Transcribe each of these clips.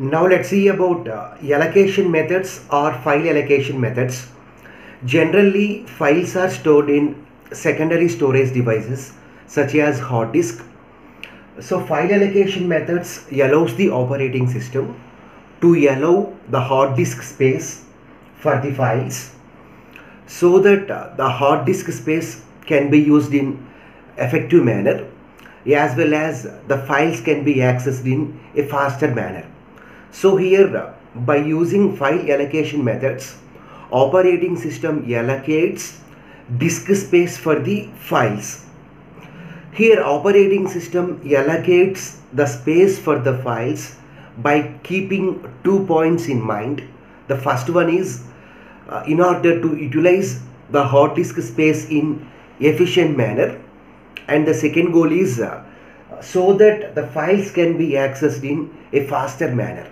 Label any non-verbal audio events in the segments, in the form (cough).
Now let's see about uh, allocation methods or file allocation methods. Generally, files are stored in secondary storage devices such as hard disk. So file allocation methods allows the operating system to allow the hard disk space for the files so that uh, the hard disk space can be used in effective manner as well as the files can be accessed in a faster manner. So here uh, by using file allocation methods operating system allocates disk space for the files. Here operating system allocates the space for the files by keeping two points in mind. The first one is uh, in order to utilize the hard disk space in efficient manner and the second goal is uh, so that the files can be accessed in a faster manner.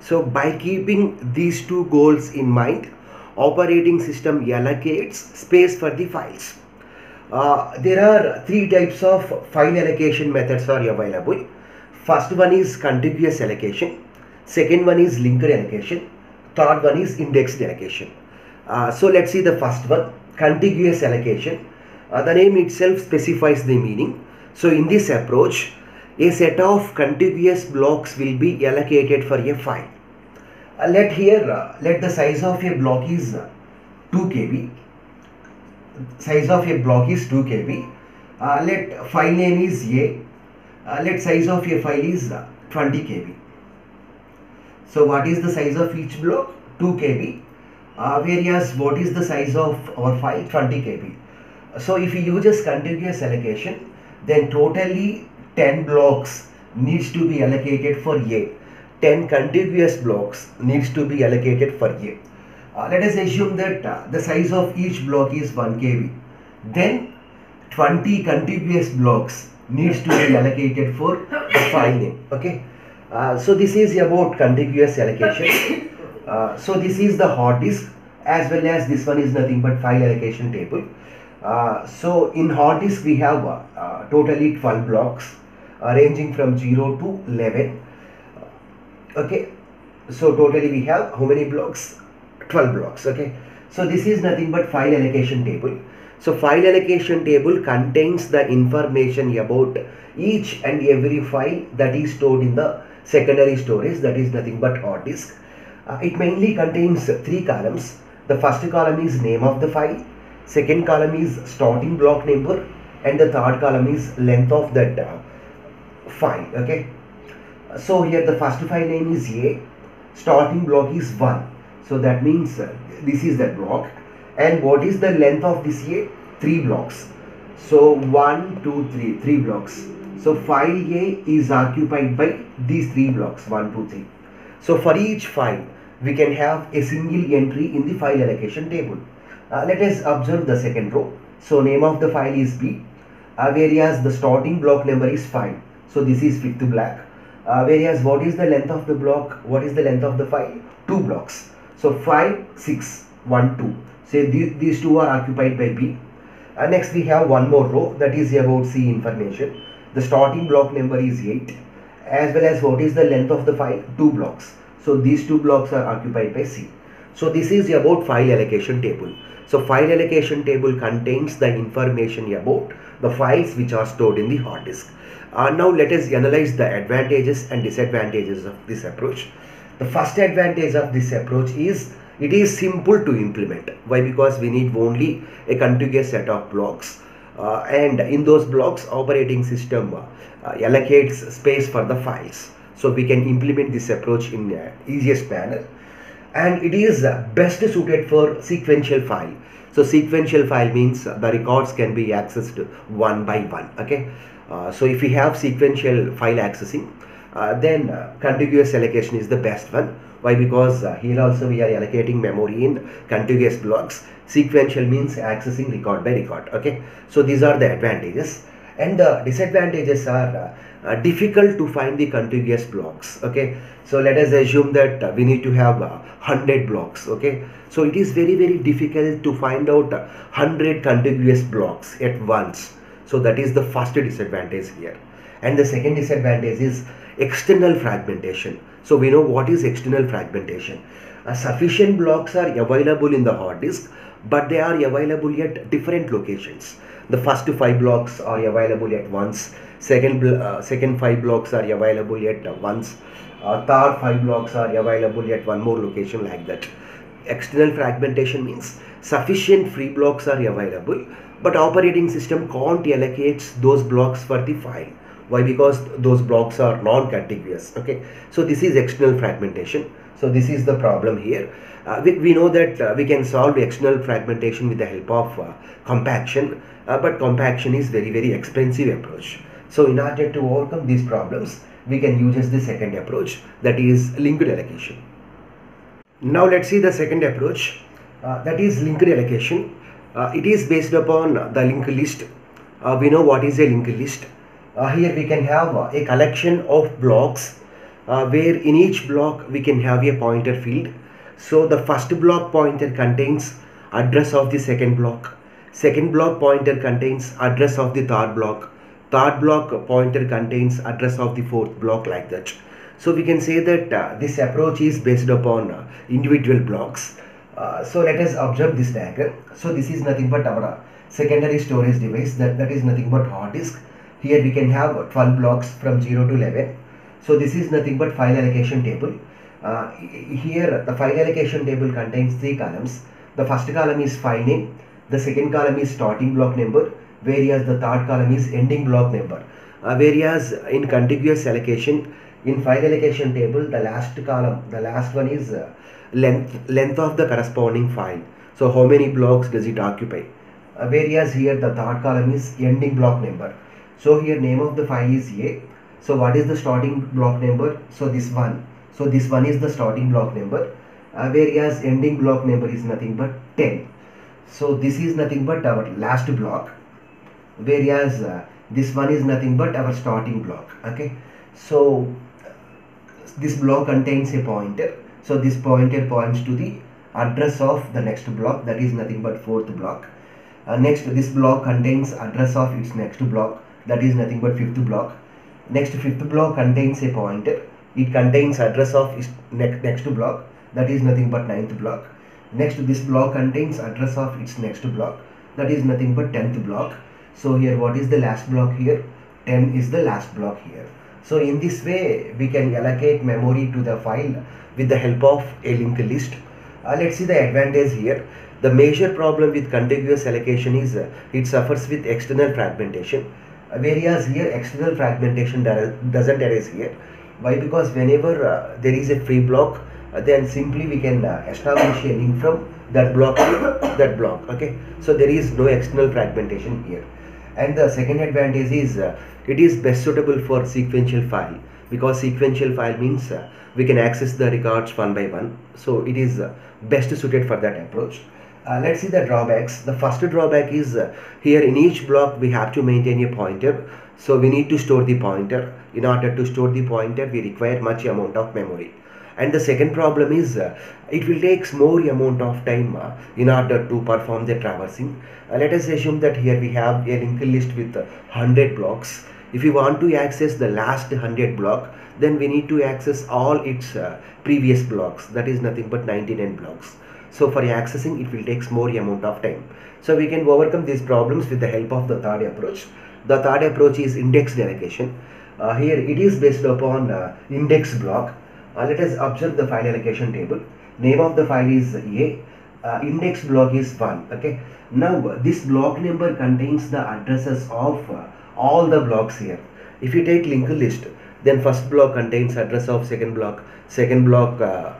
So by keeping these two goals in mind, operating system allocates space for the files. Uh, there are three types of file allocation methods are available. First one is contiguous allocation, second one is linked allocation, third one is indexed allocation. Uh, so let's see the first one, contiguous allocation. Uh, the name itself specifies the meaning. So in this approach, a set of contiguous blocks will be allocated for a file. Uh, let here, uh, let the size of a block is uh, 2 KB. Size of a block is 2 KB. Uh, let file name is A. Uh, let size of a file is uh, 20 KB. So what is the size of each block? 2 KB. Whereas what is the size of our file? 20 KB. So if you use a contiguous allocation, then totally 10 blocks needs to be allocated for A. 10 contiguous blocks needs to be allocated for A. Uh, let us assume that uh, the size of each block is 1 KB. Then 20 contiguous blocks needs to be allocated for name. Okay. Uh, so this is about contiguous allocation. Uh, so this is the hard disk as well as this one is nothing but file allocation table. Uh, so in hard disk we have uh, totally 12 blocks ranging from 0 to 11 okay so totally we have how many blocks? 12 blocks okay? So this is nothing but file allocation table. So file allocation table contains the information about each and every file that is stored in the secondary storage that is nothing but hard disk. Uh, it mainly contains three columns. The first column is name of the file second column is starting block number and the third column is length of that uh, file okay. So here the first file name is a starting block is 1 so that means uh, this is the block. And what is the length of this a? 3 blocks. So 1 2 3 3 blocks. So file a is occupied by these three blocks 1 2 3 so for each file we can have a single entry in the file allocation table. Uh, let us observe the second row. So name of the file is b. Uh, whereas the starting block number is 5 so this is fifth block. Uh, whereas what is the length of the block? What is the length of the file? Two blocks. So 5 6 1 2 so these, these two are occupied by b. Uh, next we have one more row that is about c information. The starting block number is 8 as well as what is the length of the file? Two blocks. So these two blocks are occupied by c. So this is about file allocation table. So file allocation table contains the information about the files which are stored in the hard disk uh, now let us analyze the advantages and disadvantages of this approach. The first advantage of this approach is it is simple to implement. Why? Because we need only a contiguous set of blocks uh, and in those blocks operating system uh, allocates space for the files. So we can implement this approach in the easiest manner and it is best suited for sequential file. So sequential file means the records can be accessed one by one. Okay. Uh, so if we have sequential file accessing, uh, then uh, contiguous allocation is the best one. Why? Because here also we are allocating memory in contiguous blocks. Sequential means accessing record by record. Okay. So these are the advantages and the disadvantages are uh, difficult to find the contiguous blocks okay? So let us assume that uh, we need to have uh, 100 blocks okay? So it is very very difficult to find out 100 contiguous blocks at once. So that is the first disadvantage here. And the second disadvantage is external fragmentation. So we know what is external fragmentation. Uh, sufficient blocks are available in the hard disk, but they are available at different locations. The first five blocks are available at once. Second, uh, second five blocks are available at once. Uh, third five blocks are available at one more location like that. External fragmentation means sufficient free blocks are available, but operating system can't allocate those blocks for the file why? Because those blocks are non-contiguous okay? So this is external fragmentation. So this is the problem here. Uh, we, we know that uh, we can solve external fragmentation with the help of uh, compaction uh, but compaction is very very expensive approach. So in order to overcome these problems we can use the second approach that is linked allocation. Now let's see the second approach. Uh, that is linked allocation. Uh, it is based upon the linked list. We know what is a linked list here we can have uh, a collection of blocks uh, where in each block we can have a pointer field. So the first block pointer contains address of the second block. Second block pointer contains address of the third block. Third block pointer contains address of the fourth block like that. So we can say that uh, this approach is based upon uh, individual blocks. Uh, so let us observe this diagram. So this is nothing but our secondary storage device. That, that is nothing but hard disk here we can have 12 blocks from 0 to 11 so this is nothing but file allocation table. Uh, here the file allocation table contains three columns. The first column is file name. The second column is starting block number whereas the third column is ending block number. Uh, whereas in contiguous allocation in file allocation table the last column the last one is uh, length length of the corresponding file. So how many blocks does it occupy? Uh, whereas here the third column is ending block number so here name of the file is a. So what is the starting block number? So this one. So this one is the starting block number. Uh, whereas ending block number is nothing but 10 so this is nothing but our last block. Whereas uh, this one is nothing but our starting block. Okay? So this block contains a pointer. So this pointer points to the address of the next block. That is nothing but fourth block. Uh, next this block contains address of its next block that is nothing but fifth block. Next fifth block contains a pointer it contains address of next block. That is nothing but ninth block. Next to this block contains address of its next block. That is nothing but 10th block. So here what is the last block here? 10 is the last block here. So in this way we can allocate memory to the file with the help of a linked list. Uh, let's see the advantage here. The major problem with contiguous allocation is uh, it suffers with external fragmentation whereas here external fragmentation doesn't arise here. Why? Because whenever uh, there is a free block uh, then simply we can uh, establish a link from that block to (coughs) that block okay? So there is no external fragmentation here. And the second advantage is uh, it is best suitable for sequential file because sequential file means uh, we can access the records one by one. So it is uh, best suited for that approach uh, let's see the drawbacks. The first drawback is uh, here in each block we have to maintain a pointer. So we need to store the pointer. In order to store the pointer we require much amount of memory. And the second problem is uh, it will take more amount of time uh, in order to perform the traversing. Uh, let us assume that here we have a linked list with 100 blocks. If we want to access the last 100 block then we need to access all its uh, previous blocks. That is nothing but 99 blocks so for accessing it will take more amount of time. So we can overcome these problems with the help of the third approach. The third approach is index allocation uh, here it is based upon uh, index block. Uh, let us observe the file allocation table. Name of the file is a. Uh, index block is 1 okay? Now this block number contains the addresses of uh, all the blocks here. If you take linked list then first block contains address of second block. Second block uh,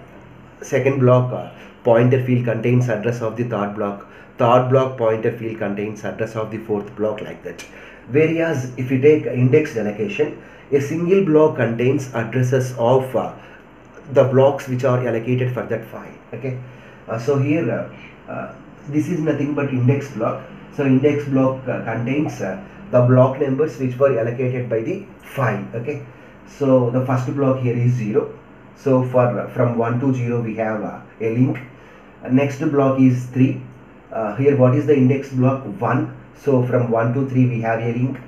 second block pointer field contains address of the third block. Third block pointer field contains address of the fourth block like that. Whereas if you take index allocation a single block contains addresses of uh, the blocks which are allocated for that file okay? Uh, so here uh, uh this is nothing but index block. So index block uh, contains uh, the block numbers which were allocated by the file okay? So the first block here is 0 so for from 1 to 0 we have uh, a link. Next block is 3 uh, here what is the index block? 1 so from 1 to 3 we have a link.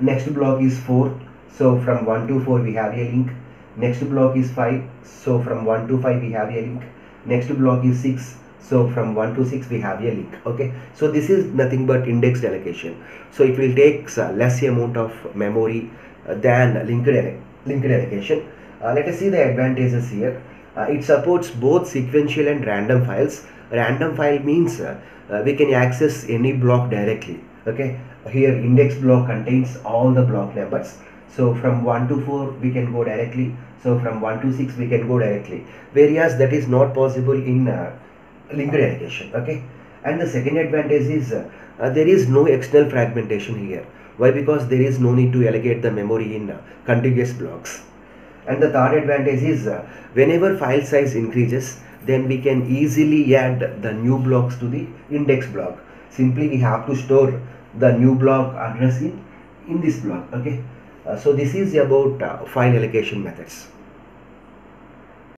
Next block is 4 so from 1 to 4 we have a link. Next block is 5 so from 1 to 5 we have a link. Next block is 6 so from 1 to 6 we have a link. Okay? So this is nothing but indexed allocation so it will take uh, less amount of memory uh, than linked, linked allocation let us see the advantages here. Uh, it supports both sequential and random files. Random file means uh, uh, we can access any block directly okay? Here index block contains all the block numbers. So from 1 to 4 we can go directly. So from 1 to 6 we can go directly. Whereas that is not possible in uh, linked allocation okay? And the second advantage is uh, uh, there is no external fragmentation here. Why? Because there is no need to allocate the memory in uh, contiguous blocks and the third advantage is uh, whenever file size increases then we can easily add the new blocks to the index block. Simply we have to store the new block address in in this block okay? Uh, so this is about uh, file allocation methods